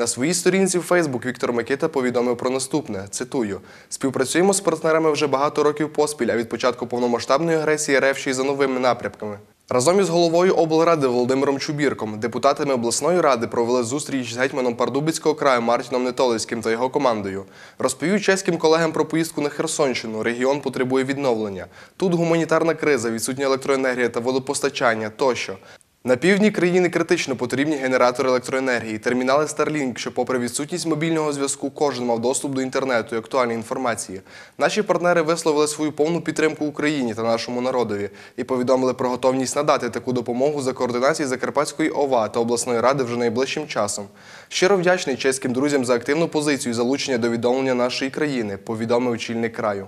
На своїй сторінці в Фейсбук Віктор Микита повідомив про наступне. Цитую: співпрацюємо з партнерами вже багато років поспіль, а від початку повномасштабної агресії РФ ще й за новими напрямками. Разом із головою облради Володимиром Чубірком, депутатами обласної ради провели зустріч з гетьманом Пардубицького краю Мартіном Нетолицьким та його командою. Розповів чеським колегам про поїздку на Херсонщину. Регіон потребує відновлення. Тут гуманітарна криза, відсутня електроенергія та водопостачання тощо. На півдні країни критично потрібні генератори електроенергії, термінали Starlink, що, попри відсутність мобільного зв'язку, кожен мав доступ до інтернету і актуальної інформації. Наші партнери висловили свою повну підтримку Україні та нашому народові і повідомили про готовність надати таку допомогу за координації Закарпатської ОВА та обласної ради вже найближчим часом. Щиро вдячний чеським друзям за активну позицію і залучення до відновлення нашої країни, повідомив очільник краю.